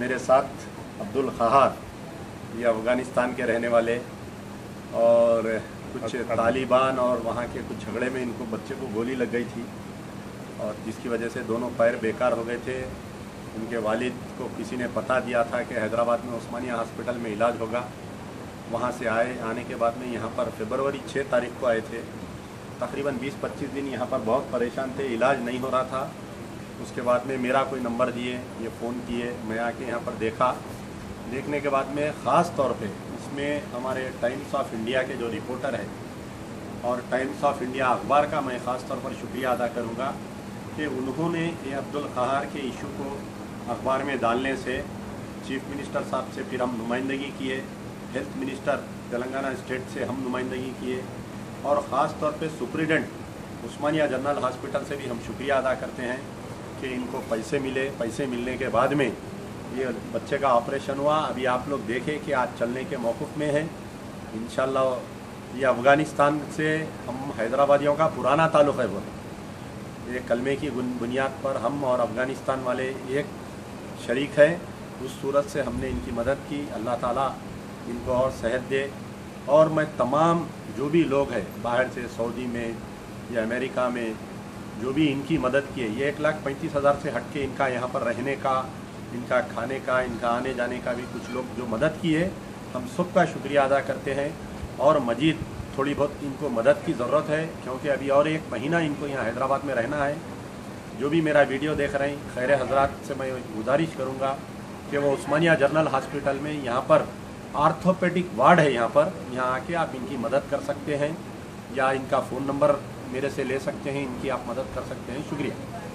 मेरे साथ अब्दुल खहार ये अफ़गानिस्तान के रहने वाले और कुछ तालिबान और वहाँ के कुछ झगड़े में इनको बच्चे को गोली लग गई थी और जिसकी वजह से दोनों पैर बेकार हो गए थे। उनके वालिद को किसी ने पता दिया था कि हैदराबाद में उस्मानिया हॉस्पिटल में इलाज होगा। वहाँ से आए आने के बाद में यहाँ पर फेबरवरी छः तारीख को आए थे। तकरीबन 20-25 दिन यहाँ पर बहुत परेशान थे इलाज नहीं हो रहा था। उसके बाद में मेरा कोई नंबर दिए, ये फ़ोन किए, मैं आके यहाँ पर देखा। देखने के बाद में ख़ास तौर पे इसमें हमारे टाइम्स ऑफ़ इंडिया के जो रिपोर्टर हैं और टाइम्स ऑफ़ इंडिया अखबार का मैं ख़ास तौर पर शुक्रिया अदा करूँगा कि उन्होंने ये अब्दुल कहार के इशू को अखबार में डालने से चीफ मिनिस्टर साहब से फिर हम नुमाइंदगी किए, हेल्थ मिनिस्टर तेलंगाना स्टेट से हम नुमाइंदगी किए और ख़ास तौर पे सुप्रीडेंट उस्मानिया जनरल हॉस्पिटल से भी हम शुक्रिया अदा करते हैं। कि इनको पैसे मिले, पैसे मिलने के बाद में ये बच्चे का ऑपरेशन हुआ। अभी आप लोग देखें कि आज चलने के मौक़ में है। इन ये अफ़गानिस्तान से हम हैदराबादियों का पुराना ताल्लुक़ है वो। ये कलमे की बुनियाद पर हम और अफ़गानिस्तान वाले एक शरीक हैं। उस सूरत से हमने इनकी मदद की। अल्लाह ताला इनको और सेहत दे। और मैं तमाम जो भी लोग हैं, बाहर से सऊदी में या अमेरिका में जो भी इनकी मदद किए ये एक लाख पैंतीस हज़ार से हट के इनका यहाँ पर रहने का, इनका खाने का, इनका आने जाने का भी कुछ लोग जो मदद किए हम सबका शुक्रिया अदा करते हैं। और मजीद थोड़ी बहुत इनको मदद की ज़रूरत है, क्योंकि अभी और एक महीना इनको यहाँ हैदराबाद में रहना है। जो भी मेरा वीडियो देख रहे हैं, खैर हजरात से मैं गुजारिश करूँगा कि वो उस्मानिया जनरल हॉस्पिटल में यहाँ पर आर्थोपेडिक वार्ड है यहाँ पर, यहाँ आके आप इनकी मदद कर सकते हैं, या इनका फ़ोन नंबर मेरे से ले सकते हैं इनकी आप मदद कर सकते हैं। शुक्रिया।